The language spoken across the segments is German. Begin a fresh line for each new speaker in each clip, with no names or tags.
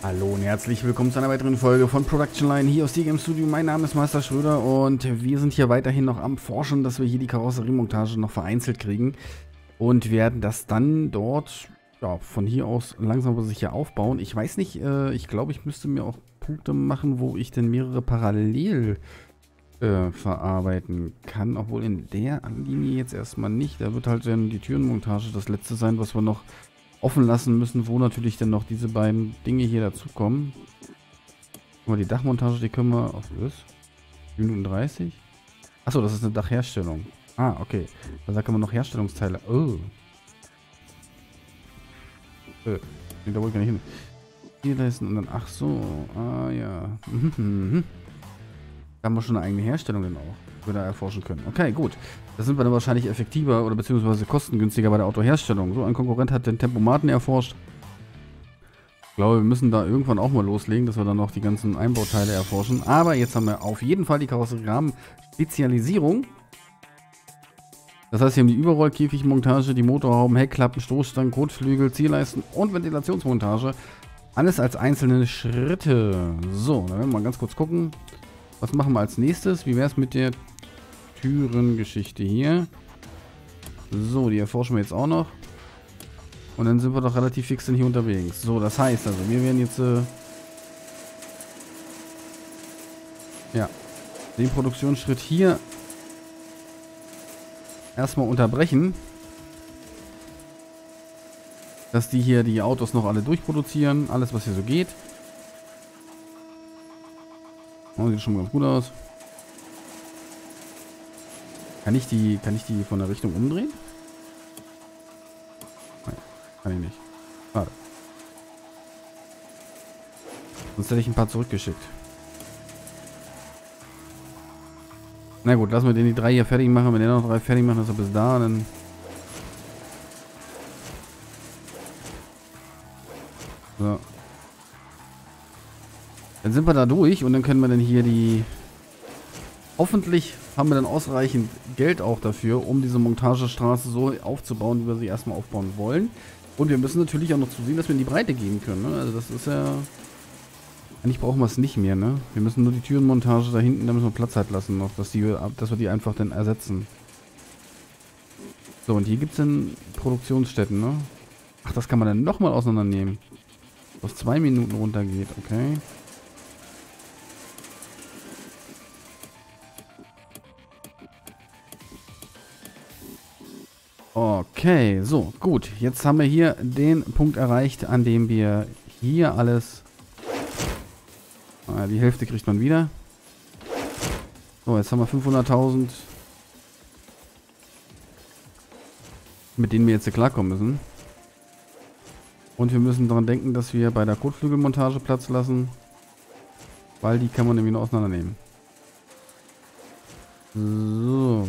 Hallo und herzlich willkommen zu einer weiteren Folge von Production Line hier aus Game Studio. Mein Name ist Meister Schröder und wir sind hier weiterhin noch am Forschen, dass wir hier die Karosseriemontage noch vereinzelt kriegen und werden das dann dort ja, von hier aus langsam aber sicher aufbauen. Ich weiß nicht, äh, ich glaube, ich müsste mir auch Punkte machen, wo ich denn mehrere parallel äh, verarbeiten kann, obwohl in der Linie jetzt erstmal nicht. Da wird halt dann die Türenmontage das letzte sein, was wir noch offen lassen müssen, wo natürlich dann noch diese beiden Dinge hier dazukommen. Guck mal, die Dachmontage, die können wir auf was? Minuten 30? Achso, das ist eine Dachherstellung. Ah, okay. Da können wir noch Herstellungsteile. Oh. Äh, da wollte ich gar nicht hin. Hier leisten und dann, ach so. Ah, ja. Da haben wir schon eine eigene Herstellung dann auch wir da erforschen können. Okay, gut. Da sind wir dann wahrscheinlich effektiver oder beziehungsweise kostengünstiger bei der Autoherstellung. So, ein Konkurrent hat den Tempomaten erforscht. Ich glaube, wir müssen da irgendwann auch mal loslegen, dass wir dann noch die ganzen Einbauteile erforschen. Aber jetzt haben wir auf jeden Fall die Karosserierahmen-Spezialisierung. Das heißt, wir haben die Überrollkäfigmontage, die Motorhauben, Heckklappen, Stoßstangen, Kotflügel, Zielleisten und Ventilationsmontage. Alles als einzelne Schritte. So, dann werden wir mal ganz kurz gucken. Was machen wir als nächstes? Wie wäre es mit der Türengeschichte hier? So, die erforschen wir jetzt auch noch. Und dann sind wir doch relativ fix dann hier unterwegs. So, das heißt also, wir werden jetzt... Äh ja, den Produktionsschritt hier erstmal unterbrechen. Dass die hier die Autos noch alle durchproduzieren. Alles, was hier so geht. Oh, sieht schon ganz gut aus. Kann ich die, kann ich die von der Richtung umdrehen? Nein, kann ich nicht. Schade. Sonst hätte ich ein paar zurückgeschickt. Na gut, lassen wir den die drei hier fertig machen. Wenn der noch drei fertig macht, ist er bis da, dann... So. Dann sind wir da durch und dann können wir dann hier die... Hoffentlich haben wir dann ausreichend Geld auch dafür, um diese Montagestraße so aufzubauen, wie wir sie erstmal aufbauen wollen. Und wir müssen natürlich auch noch zusehen, dass wir in die Breite gehen können. Ne? Also das ist ja... Eigentlich brauchen wir es nicht mehr, ne? Wir müssen nur die Türenmontage da hinten, da müssen wir Platz halt lassen noch, dass, die, dass wir die einfach dann ersetzen. So, und hier gibt es dann Produktionsstätten, ne? Ach, das kann man dann nochmal auseinandernehmen. Auf zwei Minuten runtergeht, okay. Okay, so, gut. Jetzt haben wir hier den Punkt erreicht, an dem wir hier alles... Ah, die Hälfte kriegt man wieder. So, jetzt haben wir 500.000, mit denen wir jetzt hier klarkommen müssen. Und wir müssen daran denken, dass wir bei der Kotflügelmontage Platz lassen. Weil die kann man nämlich noch auseinandernehmen. So.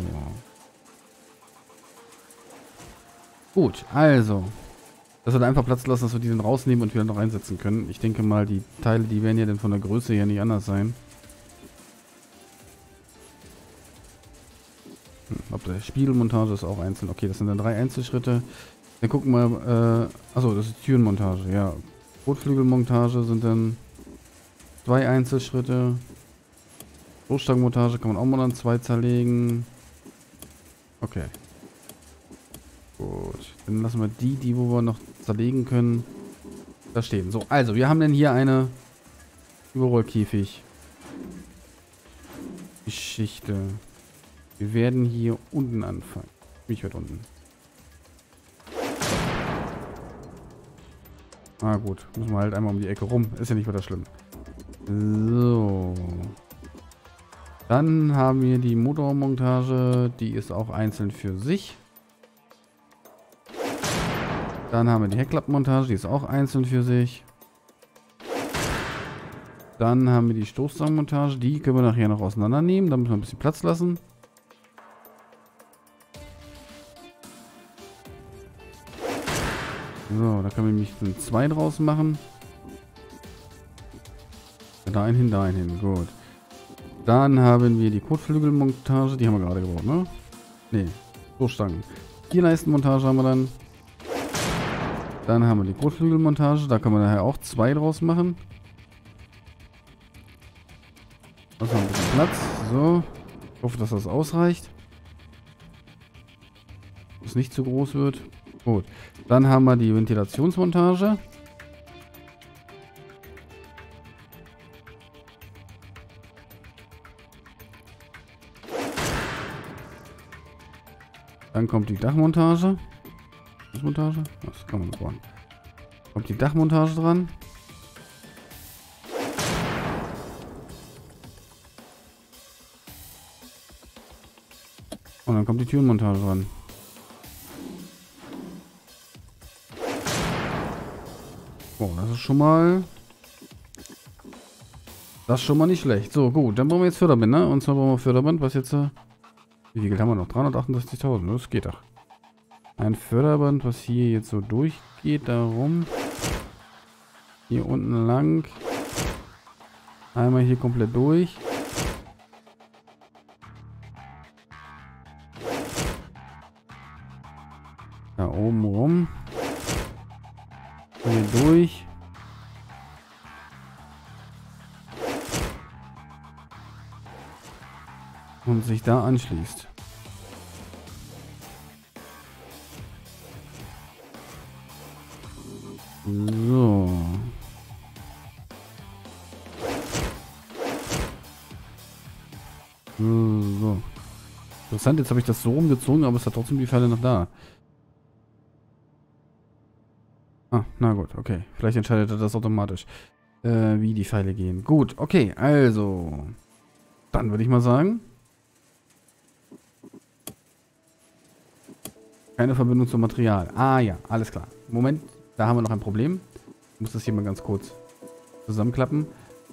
Gut, also. Dass wir da einfach Platz lassen, dass wir diesen rausnehmen und wieder noch einsetzen können. Ich denke mal, die Teile, die werden ja dann von der Größe her nicht anders sein. Hm, ob der Spiegelmontage ist auch einzeln. Okay, das sind dann drei Einzelschritte. Dann gucken wir, äh, achso, das ist Türenmontage, ja. Rotflügelmontage sind dann zwei Einzelschritte. Stoßstangenmontage kann man auch mal dann zwei zerlegen. Okay. Gut, dann lassen wir die, die wo wir noch zerlegen können, da stehen. So, also, wir haben denn hier eine Überrollkäfig. Geschichte. Wir werden hier unten anfangen. Ich werde unten. Ah gut, müssen wir halt einmal um die Ecke rum. Ist ja nicht weiter schlimm. So. Dann haben wir die Motormontage. Die ist auch einzeln für sich. Dann haben wir die Heckklappenmontage, die ist auch einzeln für sich. Dann haben wir die Stoßstangenmontage, die können wir nachher noch auseinandernehmen. Da müssen wir ein bisschen Platz lassen. So, da können wir nämlich zwei draus machen. Da einen hin, da einen hin. Gut. Dann haben wir die Kotflügelmontage. Die haben wir gerade gebaut, ne? Ne, Stoßstangen. Die Leistenmontage haben wir dann. Dann haben wir die Kotflügelmontage. Da können wir nachher auch zwei draus machen. Also ein bisschen Platz. So. Ich hoffe, dass das ausreicht. Dass es nicht zu groß wird. Gut. Dann haben wir die Ventilationsmontage. Dann kommt die Dachmontage. Dachmontage? Das kann man bauen. Kommt die Dachmontage dran. Und dann kommt die Türenmontage dran. Oh, das ist schon mal... Das ist schon mal nicht schlecht. So, gut. Dann brauchen wir jetzt Förderband, ne? Und zwar brauchen wir Förderband, was jetzt... Äh, wie viel Geld haben wir noch? 368.000. Das geht doch. Ein Förderband, was hier jetzt so durchgeht, darum. Hier unten lang. Einmal hier komplett durch. Da oben rum. Hier durch. Und sich da anschließt. So. So. Interessant, jetzt habe ich das so rumgezogen, aber es hat trotzdem die Pfeile noch da. Ah, na gut, okay. Vielleicht entscheidet er das automatisch, äh, wie die Pfeile gehen. Gut, okay, also. Dann würde ich mal sagen. Keine Verbindung zum Material. Ah ja, alles klar. Moment, da haben wir noch ein Problem. Ich muss das hier mal ganz kurz zusammenklappen.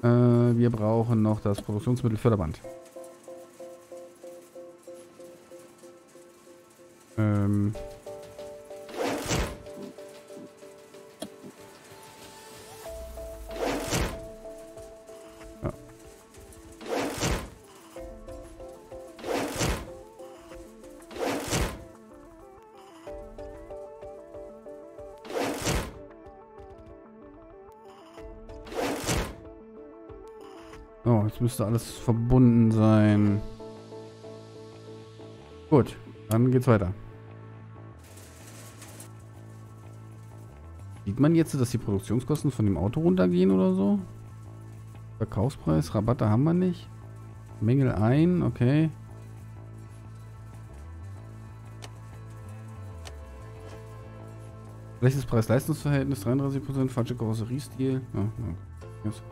Äh, wir brauchen noch das Produktionsmittel Förderband. Ähm, So, jetzt müsste alles verbunden sein. Gut, dann geht's weiter. Sieht man jetzt, dass die Produktionskosten von dem Auto runtergehen oder so? Verkaufspreis, Rabatte haben wir nicht. Mängel ein, okay. Schlechtes Preis-Leistungsverhältnis, 33%, falsche Karosseriestil. Ja, ja. Yes.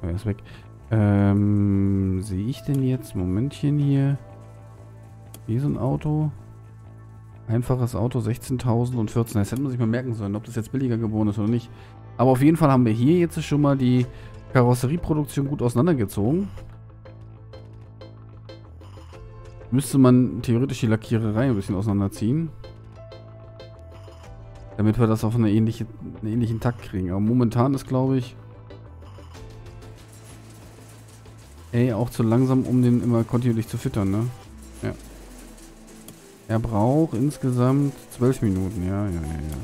Er ist weg. Ähm, sehe ich denn jetzt? Momentchen hier. Wie so ein Auto. Einfaches Auto, 16.000 und 14. Das hätte man sich mal merken sollen, ob das jetzt billiger geworden ist oder nicht. Aber auf jeden Fall haben wir hier jetzt schon mal die Karosserieproduktion gut auseinandergezogen. Müsste man theoretisch die Lackiererei ein bisschen auseinanderziehen. Damit wir das auf eine ähnliche, einen ähnlichen Takt kriegen. Aber momentan ist, glaube ich, Ey, auch zu langsam, um den immer kontinuierlich zu füttern, ne? Ja. Er braucht insgesamt zwölf Minuten, ja, ja, ja, ja.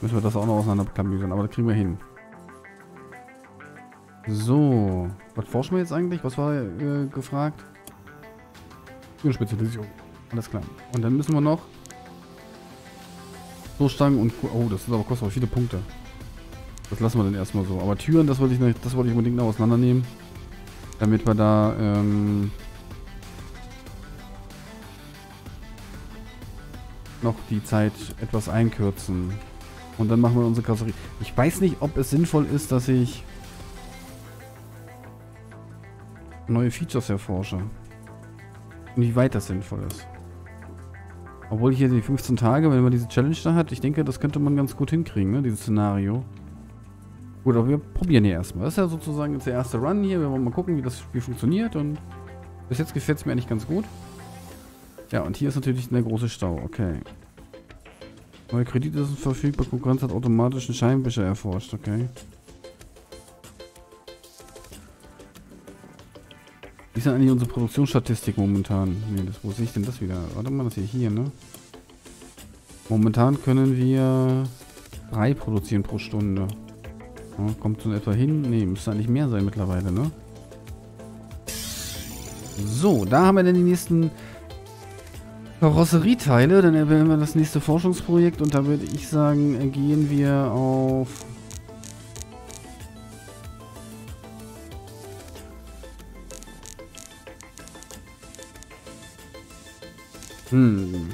Müssen wir das auch noch auseinanderklamüsern, aber das kriegen wir hin. So. Was forschen wir jetzt eigentlich? Was war äh, gefragt? Spezialisierung. Alles klar. Und dann müssen wir noch so Stangen und... Oh, das ist aber, kostet aber viele Punkte. Das lassen wir dann erstmal so. Aber Türen, das wollte ich, nicht, das wollte ich unbedingt noch auseinandernehmen. Damit wir da, ähm, noch die Zeit etwas einkürzen. Und dann machen wir unsere Karosserie. Ich weiß nicht, ob es sinnvoll ist, dass ich neue Features erforsche. Und wie weit das sinnvoll ist. Obwohl hier die 15 Tage, wenn man diese Challenge da hat, ich denke, das könnte man ganz gut hinkriegen, ne, dieses Szenario. Gut, aber wir probieren hier erstmal. Das ist ja sozusagen jetzt der erste Run hier. Wir wollen mal gucken, wie das Spiel funktioniert. Und bis jetzt gefällt es mir eigentlich ganz gut. Ja, und hier ist natürlich der große Stau. Okay. Neue Kredite sind verfügbar. Konkurrenz hat automatisch einen Scheinwischer erforscht. Okay. Wie ist denn eigentlich unsere Produktionsstatistik momentan? Nee, das, wo sehe ich denn das wieder? Warte mal, das hier hier, ne? Momentan können wir drei produzieren pro Stunde. Ja, kommt so etwa hin? Ne, müsste eigentlich mehr sein mittlerweile, ne? So, da haben wir dann die nächsten Karosserieteile. Dann erwähnen wir das nächste Forschungsprojekt und da würde ich sagen, gehen wir auf... Hm.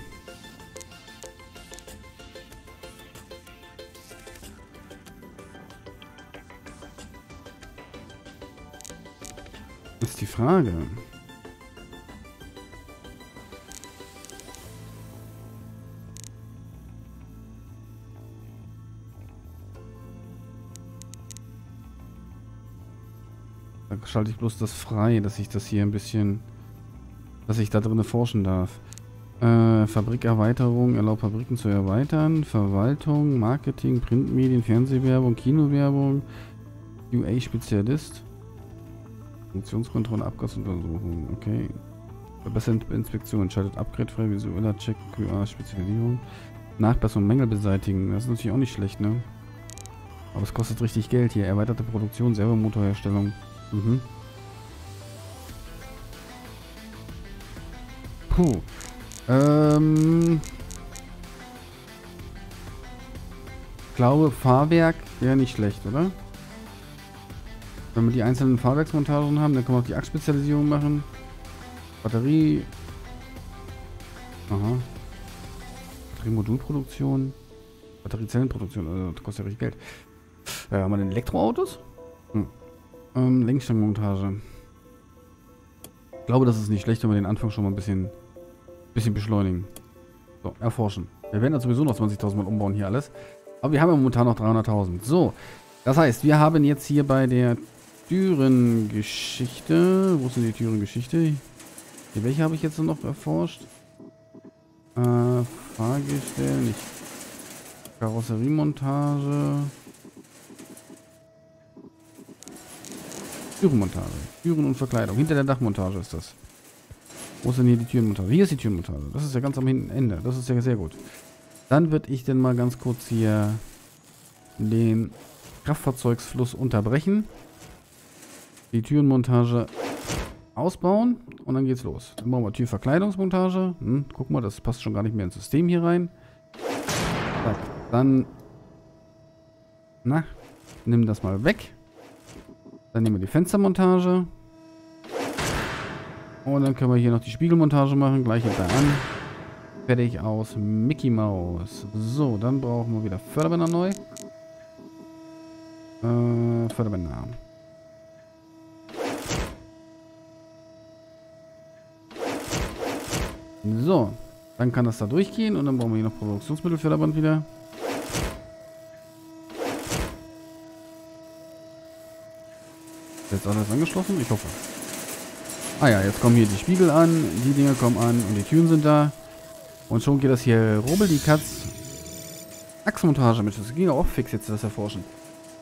Frage. Da schalte ich bloß das frei, dass ich das hier ein bisschen, dass ich da drin forschen darf. Äh, Fabrikerweiterung, erlaubt Fabriken zu erweitern. Verwaltung, Marketing, Printmedien, Fernsehwerbung, Kinowerbung, UA-Spezialist. Funktionskontrolle, Abgasuntersuchung, okay. Verbesserte Inspektion, schaltet Upgrade frei, visueller Check, QA, Spezialisierung. Nachbesserung, Mängel beseitigen, das ist natürlich auch nicht schlecht, ne? Aber es kostet richtig Geld hier. Erweiterte Produktion, Servomotorherstellung. Mhm. Puh. Ähm. Ich glaube, Fahrwerk wäre nicht schlecht, oder? Wenn wir die einzelnen Fahrwerksmontagen haben, dann können wir auch die Achsspezialisierung machen. Batterie. Aha. Batteriemodulproduktion. Batteriezellenproduktion, also das kostet ja richtig Geld. Äh, haben wir denn Elektroautos? Hm. Ähm, Lenkstangenmontage. Ich glaube, das ist nicht schlecht, wenn wir den Anfang schon mal ein bisschen, bisschen beschleunigen. So, erforschen. Wir werden ja sowieso noch 20.000 Mal umbauen hier alles. Aber wir haben ja momentan noch 300.000. So, das heißt, wir haben jetzt hier bei der Türengeschichte... Wo denn die Türengeschichte? Welche habe ich jetzt noch erforscht? Äh, Fahrgestell, nicht. Karosseriemontage... Türenmontage. Türen und Verkleidung. Hinter der Dachmontage ist das. Wo ist denn hier die Türenmontage? Hier ist die Türenmontage. Das ist ja ganz am Ende. Das ist ja sehr gut. Dann würde ich denn mal ganz kurz hier den Kraftfahrzeugsfluss unterbrechen. Die Türenmontage ausbauen und dann geht's los. Dann machen wir Türverkleidungsmontage. Hm, guck mal, das passt schon gar nicht mehr ins System hier rein. So, dann na, nimm das mal weg. Dann nehmen wir die Fenstermontage. Und dann können wir hier noch die Spiegelmontage machen. Gleich hinter an. Fertig aus. Mickey Mouse. So, dann brauchen wir wieder Förderbänder neu. Äh, Förderbänder. So, dann kann das da durchgehen und dann brauchen wir hier noch Produktionsmittelförderband wieder. Ist jetzt alles angeschlossen? Ich hoffe. Ah ja, jetzt kommen hier die Spiegel an, die Dinger kommen an und die Türen sind da. Und schon geht das hier rubbel die Katz. Achsmontage mit. Das ging auch fix jetzt, das erforschen.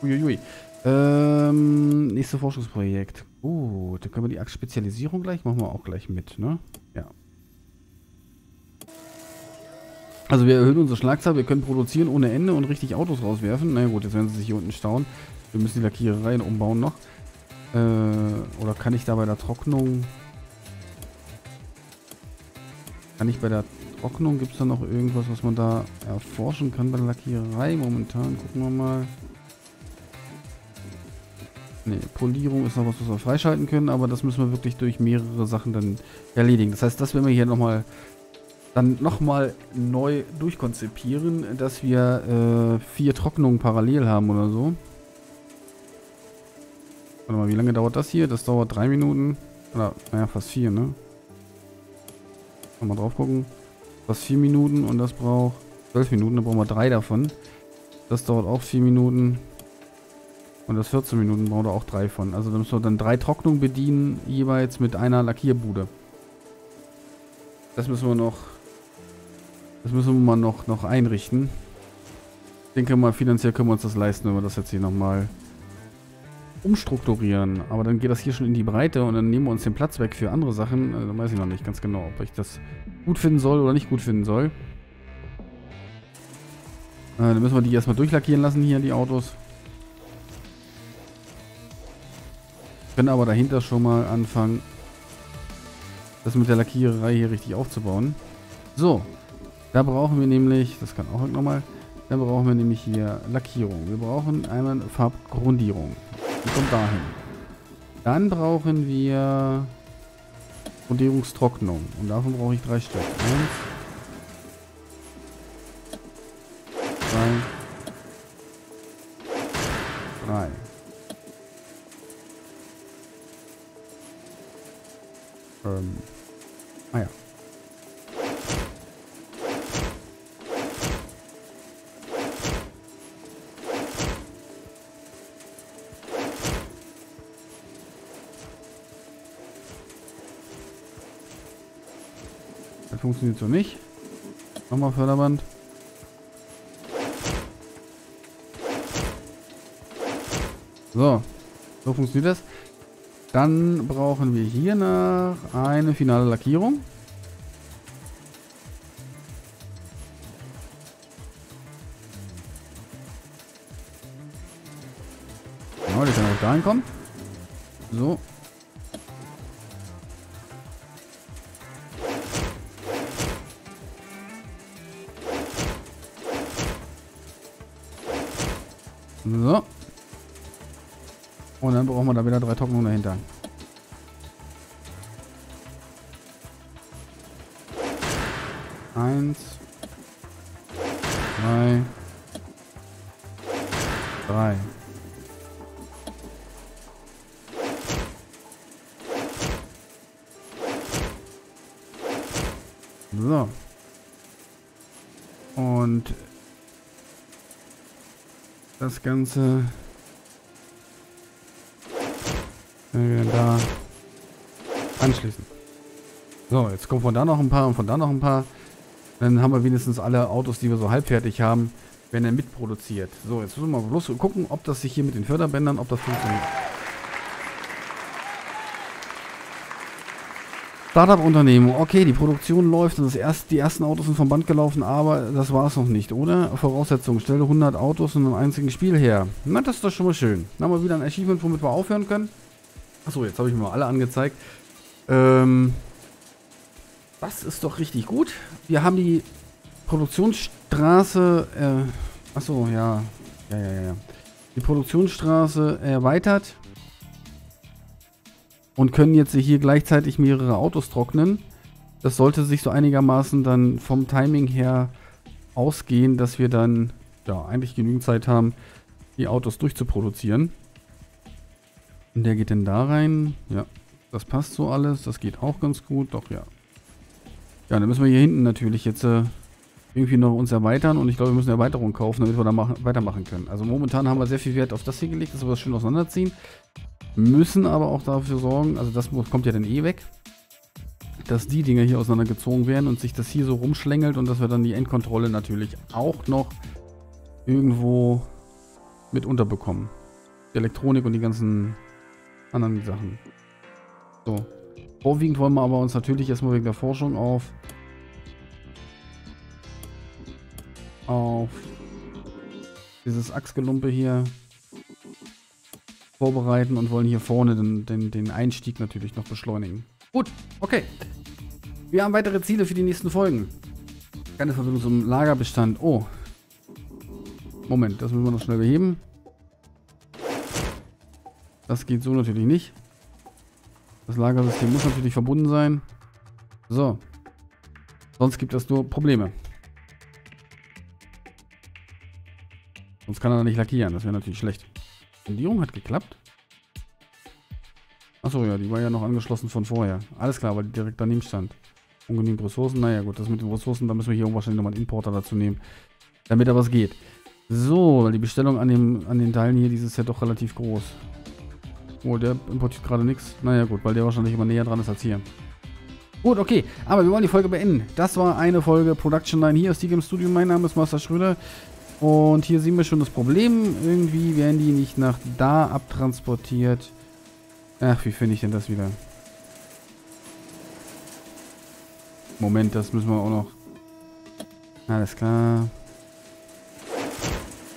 Uiuiui. Ähm, nächste Forschungsprojekt. Gut, dann können wir die Achsspezialisierung gleich, machen wir auch gleich mit, ne? Ja. Also wir erhöhen unsere Schlagzahl, wir können produzieren ohne Ende und richtig Autos rauswerfen. Na gut, jetzt werden sie sich hier unten staunen. Wir müssen die Lackierereien umbauen noch. Äh, oder kann ich da bei der Trocknung... Kann ich bei der Trocknung, gibt es da noch irgendwas, was man da erforschen kann bei der Lackiererei momentan? Gucken wir mal. Ne, Polierung ist noch was, was wir freischalten können, aber das müssen wir wirklich durch mehrere Sachen dann erledigen. Das heißt, das werden wir hier nochmal dann nochmal neu durchkonzipieren, dass wir äh, vier Trocknungen parallel haben oder so. Warte mal, wie lange dauert das hier? Das dauert drei Minuten. Oder, naja, fast vier, ne? Mal drauf gucken. Fast vier Minuten und das braucht zwölf Minuten. Da brauchen wir drei davon. Das dauert auch vier Minuten. Und das 14 Minuten brauchen wir auch drei von. Also da müssen wir dann drei Trocknungen bedienen, jeweils mit einer Lackierbude. Das müssen wir noch. Das müssen wir mal noch, noch einrichten. Ich denke mal, finanziell können wir uns das leisten, wenn wir das jetzt hier nochmal umstrukturieren. Aber dann geht das hier schon in die Breite und dann nehmen wir uns den Platz weg für andere Sachen. Also, dann weiß ich noch nicht ganz genau, ob ich das gut finden soll oder nicht gut finden soll. dann müssen wir die erstmal durchlackieren lassen hier, die Autos. Können aber dahinter schon mal anfangen, das mit der Lackiererei hier richtig aufzubauen. So, da brauchen wir nämlich, das kann auch nochmal, da brauchen wir nämlich hier Lackierung. Wir brauchen einmal Farbgrundierung. Die kommt dahin. Dann brauchen wir Grundierungstrocknung. Und davon brauche ich drei Stück. Eins. Zwei. Drei. Ähm. Ah ja. Funktioniert so nicht. Nochmal Förderband. So. So funktioniert das. Dann brauchen wir hier nach eine finale Lackierung. Genau, die kann auch da hinkommen. So. So. Und dann brauchen wir da wieder drei Trocknungen dahinter. Eins. Zwei. Drei. So. Und das Ganze wir da anschließen. So, jetzt kommen von da noch ein paar und von da noch ein paar. Dann haben wir wenigstens alle Autos, die wir so halbfertig haben, werden dann mitproduziert. So, jetzt müssen wir mal bloß gucken, ob das sich hier mit den Förderbändern, ob das funktioniert. Startup-Unternehmen. Okay, die Produktion läuft und das erst, die ersten Autos sind vom Band gelaufen, aber das war es noch nicht, oder? Voraussetzung, stelle 100 Autos in einem einzigen Spiel her. Na, das ist doch schon mal schön. Dann haben wir wieder ein Achievement, womit wir aufhören können. Achso, jetzt habe ich mir mal alle angezeigt. Ähm, das ist doch richtig gut. Wir haben die Produktionsstraße, äh, achso, ja, ja, ja, ja. Die Produktionsstraße erweitert und können jetzt hier gleichzeitig mehrere Autos trocknen. Das sollte sich so einigermaßen dann vom Timing her ausgehen, dass wir dann ja eigentlich genügend Zeit haben, die Autos durchzuproduzieren. Und der geht denn da rein. Ja, das passt so alles. Das geht auch ganz gut. Doch, ja. Ja, dann müssen wir hier hinten natürlich jetzt äh, irgendwie noch uns erweitern. Und ich glaube, wir müssen Erweiterungen kaufen, damit wir da machen, weitermachen können. Also momentan haben wir sehr viel Wert auf das hier gelegt, dass wir das schön auseinanderziehen. Müssen aber auch dafür sorgen, also das kommt ja dann eh weg, dass die Dinger hier auseinandergezogen werden und sich das hier so rumschlängelt und dass wir dann die Endkontrolle natürlich auch noch irgendwo mit unterbekommen. Die Elektronik und die ganzen anderen Sachen. So. Vorwiegend wollen wir aber uns natürlich erstmal wegen der Forschung auf auf dieses Achsgelumpe hier vorbereiten und wollen hier vorne den, den, den Einstieg natürlich noch beschleunigen. Gut, okay. Wir haben weitere Ziele für die nächsten Folgen. Keine Verbindung zum Lagerbestand. Oh. Moment, das müssen wir noch schnell beheben. Das geht so natürlich nicht. Das Lagersystem muss natürlich verbunden sein. So. Sonst gibt es nur Probleme. Sonst kann er nicht lackieren. Das wäre natürlich schlecht. Fundierung hat geklappt. Achso, ja, die war ja noch angeschlossen von vorher. Alles klar, weil die direkt daneben stand. Ungenügend Ressourcen. Naja, gut, das mit den Ressourcen, da müssen wir hier wahrscheinlich nochmal einen Importer dazu nehmen. Damit da was geht. So, die Bestellung an, dem, an den Teilen hier, die ist ja doch relativ groß. Oh, der importiert gerade nichts. Naja, gut, weil der wahrscheinlich immer näher dran ist als hier. Gut, okay. Aber wir wollen die Folge beenden. Das war eine Folge Production Line hier aus Game Studio. Mein Name ist Master Schröder. Und hier sehen wir schon das Problem. Irgendwie werden die nicht nach da abtransportiert. Ach, wie finde ich denn das wieder? Moment, das müssen wir auch noch... Alles klar.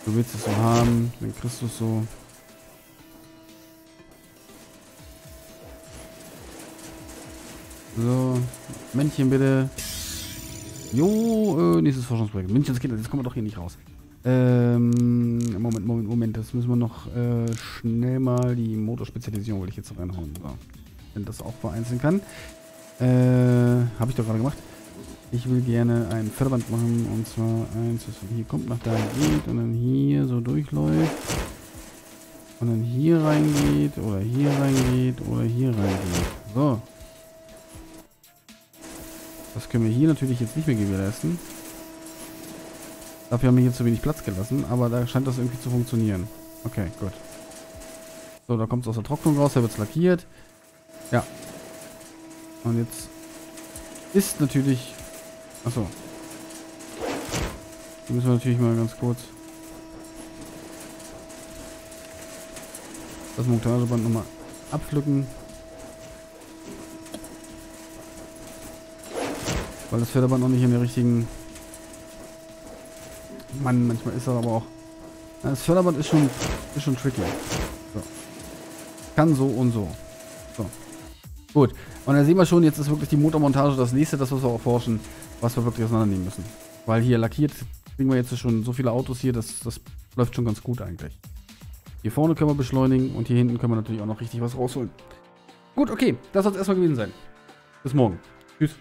Du willst es so haben, dann kriegst du es so. So, Männchen bitte. Jo, äh, nächstes Forschungsprojekt. München, das geht, das kommen wir doch hier nicht raus. Ähm, Moment, Moment, Moment. Das müssen wir noch äh, schnell mal die Motorspezialisierung will ich jetzt reinhauen. So. Wenn das auch vereinzeln kann. Äh, habe ich doch gerade gemacht. Ich will gerne ein Förderband machen und zwar eins, das von hier kommt, nach da geht und dann hier so durchläuft. Und dann hier reingeht oder hier reingeht oder hier reingeht. So. Das können wir hier natürlich jetzt nicht mehr gewährleisten. Dafür haben wir hier zu wenig Platz gelassen, aber da scheint das irgendwie zu funktionieren. Okay, gut. So, da kommt es aus der Trocknung raus, da wird es lackiert. Ja. Und jetzt ist natürlich... Achso. Die müssen wir natürlich mal ganz kurz... Das Montageband nochmal abpflücken. Weil das aber noch nicht in der richtigen... Mann, manchmal ist das aber auch... Das Förderband ist schon, ist schon tricky. So. Kann so und so. So. Gut. Und dann sehen wir schon, jetzt ist wirklich die Motormontage das nächste, das was wir auch forschen, was wir wirklich auseinandernehmen müssen. Weil hier lackiert kriegen wir jetzt schon so viele Autos hier, das, das läuft schon ganz gut eigentlich. Hier vorne können wir beschleunigen und hier hinten können wir natürlich auch noch richtig was rausholen. Gut, okay, das soll es erstmal gewesen sein. Bis morgen. Tschüss.